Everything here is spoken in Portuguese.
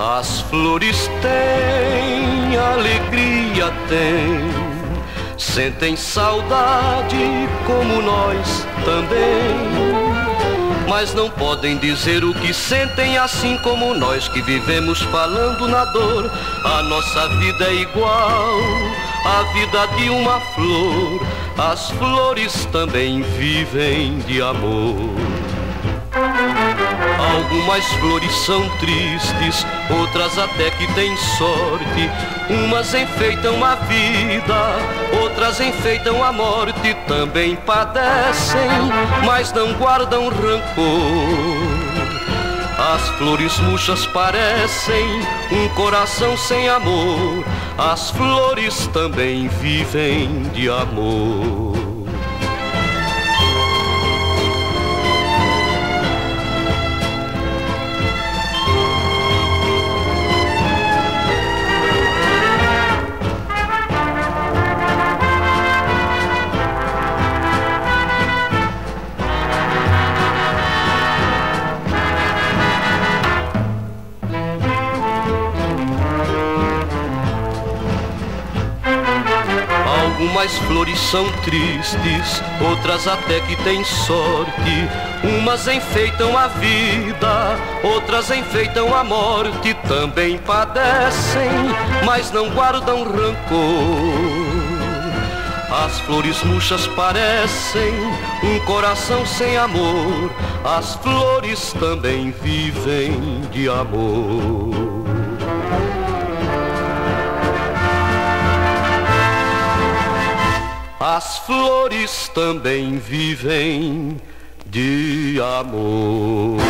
As flores têm alegria, têm, sentem saudade como nós também. Mas não podem dizer o que sentem assim como nós que vivemos falando na dor. A nossa vida é igual à vida de uma flor. As flores também vivem de amor. Algumas flores são tristes, outras até que têm sorte. Umas enfeitam a vida, outras enfeitam a morte. Também padecem, mas não guardam rancor. As flores murchas parecem um coração sem amor. As flores também vivem de amor. Algumas flores são tristes, outras até que têm sorte. Umas enfeitam a vida, outras enfeitam a morte. Também padecem, mas não guardam rancor. As flores murchas parecem um coração sem amor. As flores também vivem de amor. As flores também vivem de amor.